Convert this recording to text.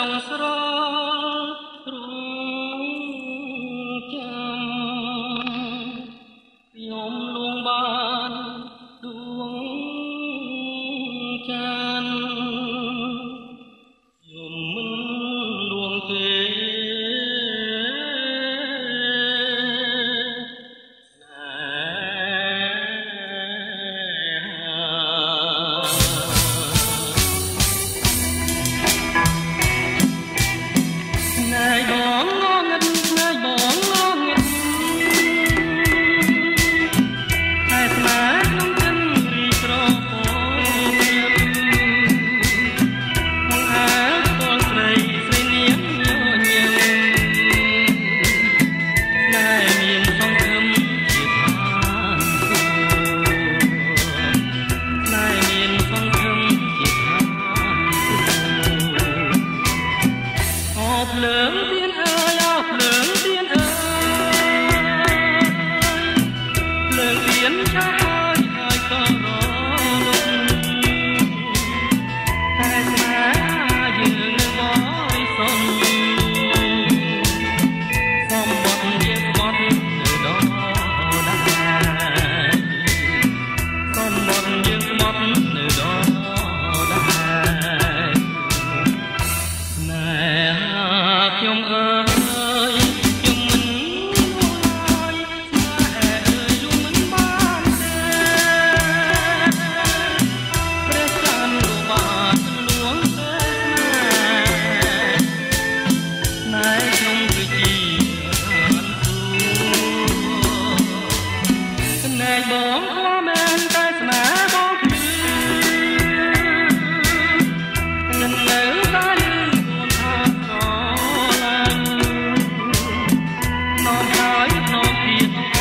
ចុងស្រលរួងចាំខ្ញុំលួងបានដួងចា ខ្ញុំអើយខ្ញុំមិនហើយស្នេហ៍អើយយំមិនបានទេព្រះសានលោកបានជំនួងទេណែខ្ញុំគឺជាអានទូណែបង lágrimas não sinto